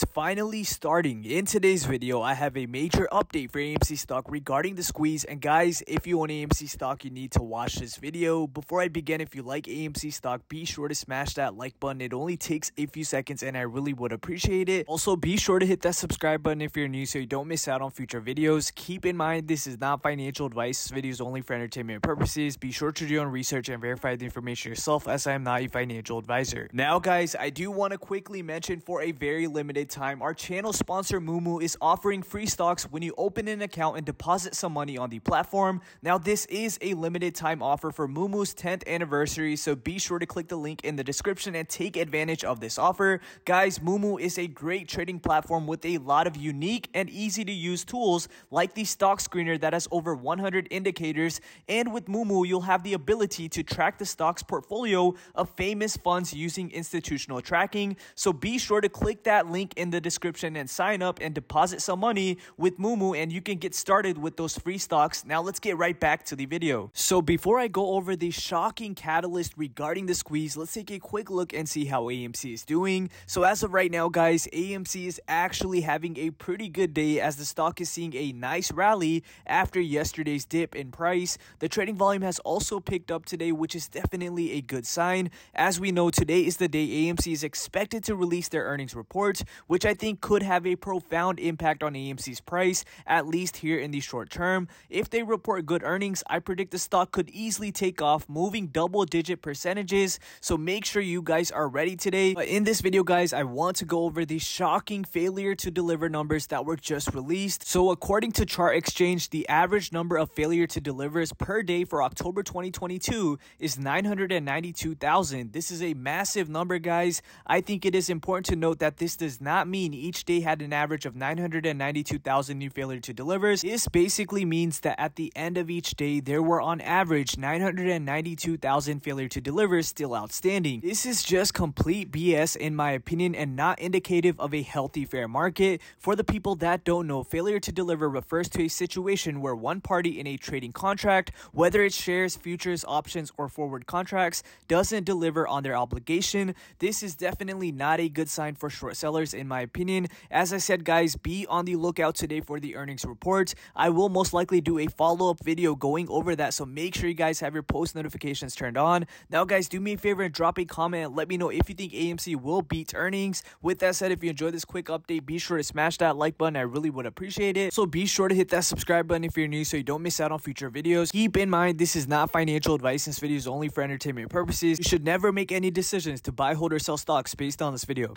It's finally starting. In today's video, I have a major update for AMC stock regarding the squeeze. And guys, if you own AMC stock, you need to watch this video. Before I begin, if you like AMC stock, be sure to smash that like button. It only takes a few seconds and I really would appreciate it. Also, be sure to hit that subscribe button if you're new so you don't miss out on future videos. Keep in mind, this is not financial advice. This video is only for entertainment purposes. Be sure to do your own research and verify the information yourself as I am not a financial advisor. Now, guys, I do want to quickly mention for a very limited limited time, our channel sponsor Moomoo is offering free stocks when you open an account and deposit some money on the platform. Now, this is a limited time offer for Moomoo's 10th anniversary, so be sure to click the link in the description and take advantage of this offer. Guys, Moomoo is a great trading platform with a lot of unique and easy to use tools like the stock screener that has over 100 indicators. And with Moomoo, you'll have the ability to track the stock's portfolio of famous funds using institutional tracking. So be sure to click that link link in the description and sign up and deposit some money with Moomoo and you can get started with those free stocks. Now let's get right back to the video. So before I go over the shocking catalyst regarding the squeeze, let's take a quick look and see how AMC is doing. So as of right now guys, AMC is actually having a pretty good day as the stock is seeing a nice rally after yesterday's dip in price. The trading volume has also picked up today which is definitely a good sign. As we know today is the day AMC is expected to release their earnings report which I think could have a profound impact on AMC's price, at least here in the short term. If they report good earnings, I predict the stock could easily take off, moving double digit percentages. So make sure you guys are ready today. But in this video, guys, I want to go over the shocking failure to deliver numbers that were just released. So according to Chart Exchange, the average number of failure to delivers per day for October 2022 is 992,000. This is a massive number, guys. I think it is important to note that this does not mean each day had an average of 992,000 new failure to delivers. This basically means that at the end of each day, there were on average 992,000 failure to delivers still outstanding. This is just complete BS in my opinion and not indicative of a healthy fair market. For the people that don't know, failure to deliver refers to a situation where one party in a trading contract, whether it's shares, futures, options, or forward contracts, doesn't deliver on their obligation. This is definitely not a good sign for short sellers in my opinion. As I said, guys, be on the lookout today for the earnings report. I will most likely do a follow up video going over that, so make sure you guys have your post notifications turned on. Now, guys, do me a favor and drop a comment let me know if you think AMC will beat earnings. With that said, if you enjoyed this quick update, be sure to smash that like button. I really would appreciate it. So be sure to hit that subscribe button if you're new so you don't miss out on future videos. Keep in mind, this is not financial advice. This video is only for entertainment purposes. You should never make any decisions to buy, hold, or sell stocks based on this video.